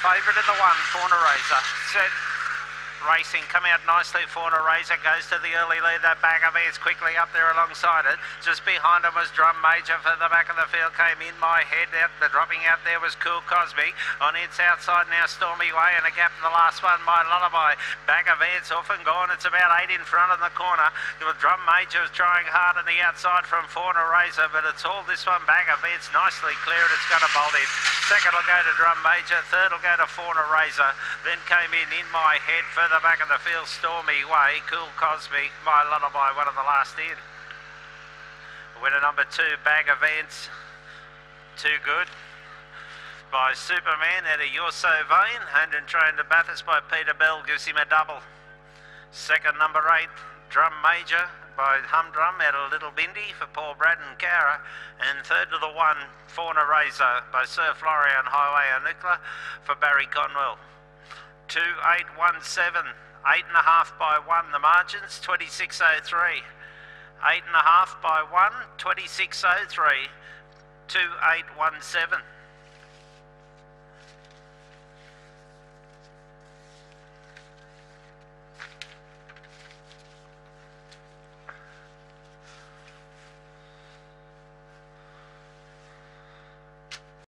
Favourite in the one, Fauna Razor. Set. Racing, come out nicely. Fauna Razor goes to the early lead. That bag of is quickly up there alongside it. Just behind him was Drum Major for the back of the field. Came in my head. Out, the dropping out there was Cool Cosby. On its outside now, Stormy Way and a gap in the last one. My Lullaby. Bag of Air's off and gone. It's about eight in front in the corner. The Drum Major is trying hard on the outside from Fauna Razor, but it's all this one. Bag of Air's nicely clear and it's going to bolt in. Second will go to Drum Major. Third will go to Fauna Razor. Then came in in my head for the back of the field, Stormy Way, Cool Cosby, My Lullaby, one of the last in. Winner number two, Bag of Ants, Too Good, by Superman out of You're So Vain, owned and trained to Bathurst by Peter Bell, gives him a double. Second, number eight, Drum Major, by Humdrum out of Little Bindi for Paul Braddon Cara. And third to the one, Fauna Razor by Sir Florian Highway and Nuclear for Barry Conwell. 2817. Eight and a half by one, the margins, 26.03. Eight and a half by one, 26.03. 2817.